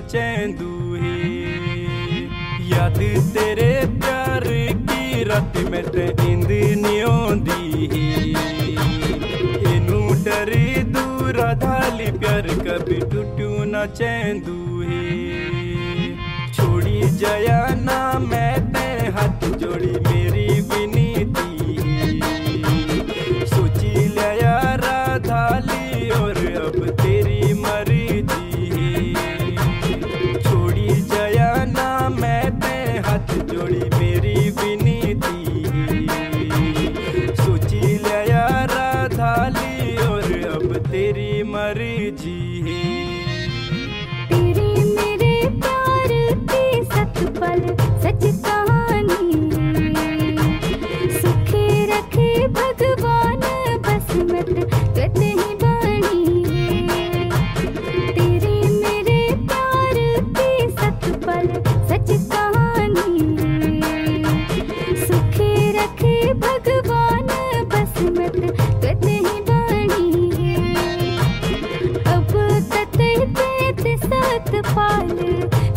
चेंदुही याद तेरे प्यार की रात में ते इंद नियोंदी इनू डरी दूर धाली प्यार कभी टूटू ना न चेंदुही छोड़ी जया ना ஜோடி पाल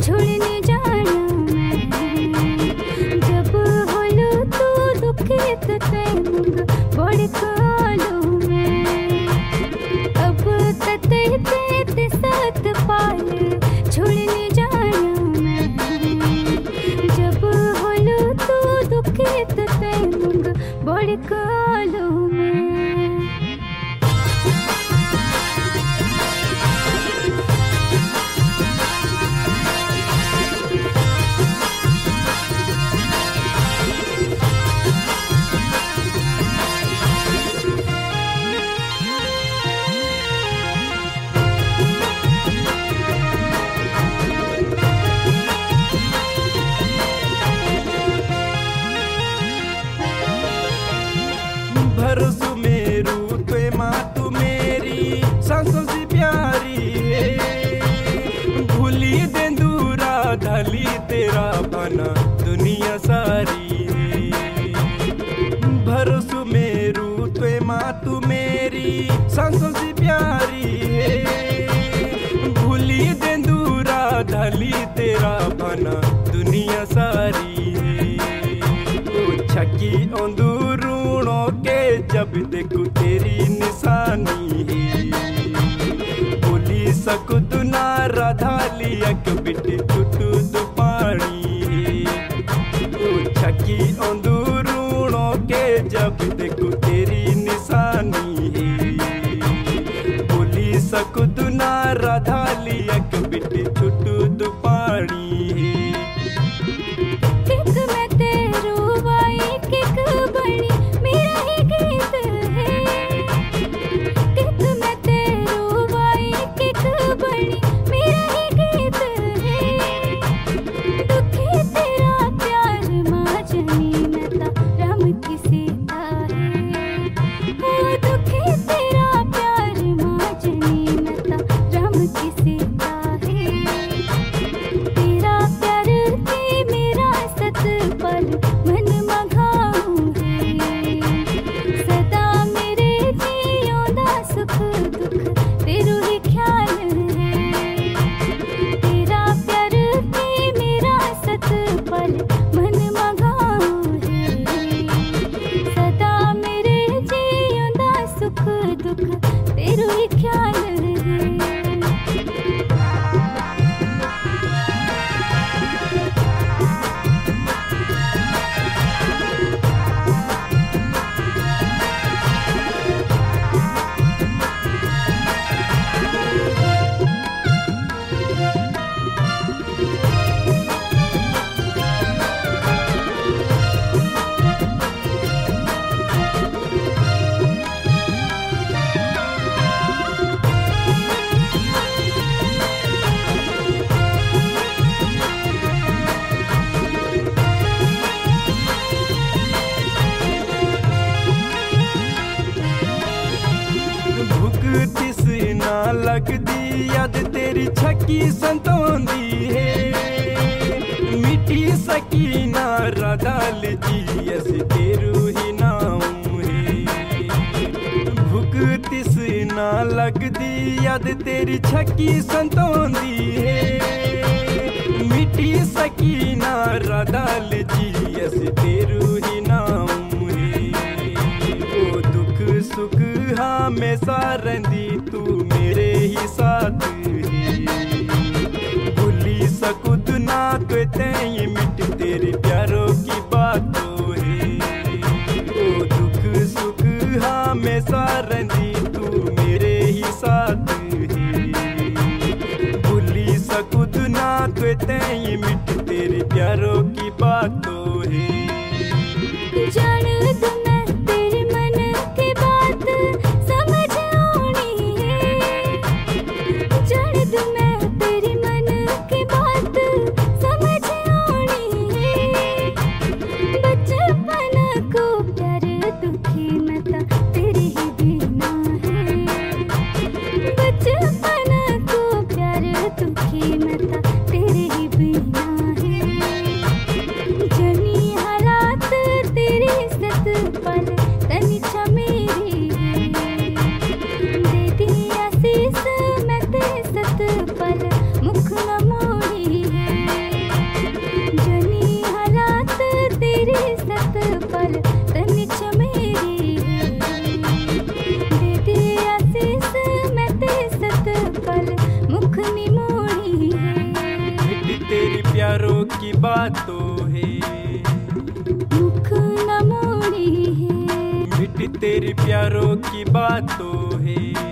छोड़ने जाना नारी भूली दे दूरा धली तेरा बना दुनिया सारी। है छकी अंदूरूणों के, जब देखू तेरी निशानी। है भूली सकू तू नारा, धाली अक सकुदुना राधा लियक। ख्याल सकी संतोंदी है। मिटी सकी ना रदल जी, यस तेरू ही नाम है। भूख तिस ना लगदी, यद तेरी छकी संतोंदी है। मिटी सकी ना रदल जी, यस तेरू ही नाम दुख सुख हाँ हमेशा रहती तू मेरे ही साथ की मिट्टी तेरे प्यारों की बातों है। जाने तुम ने मोड़ी है। तेरी प्यारों की बातों है। मुख न मोड़ी है। मिट तेरी प्यारों की बात तो है।